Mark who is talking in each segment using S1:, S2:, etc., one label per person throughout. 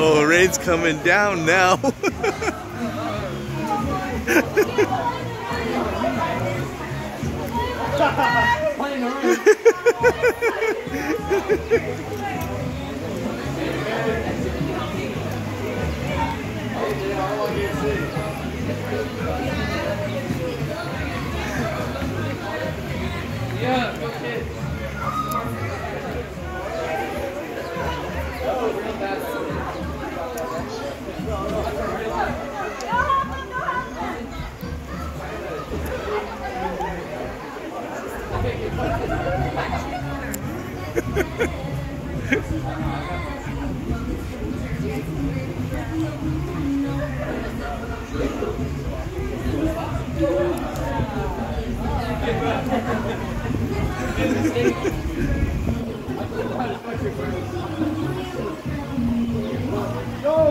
S1: Oh, rain's coming down now.
S2: Yo,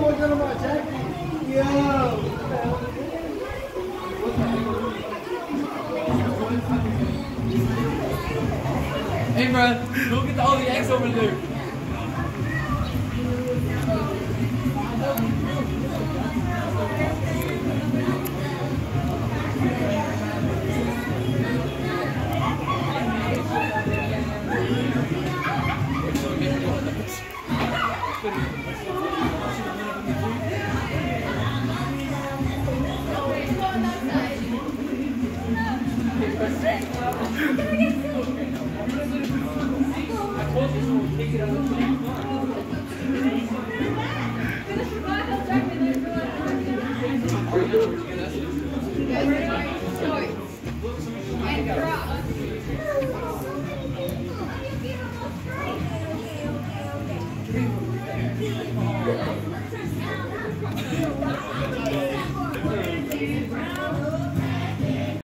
S2: we're gonna watch
S3: Hey, bro, go get all the eggs over there. Thank you.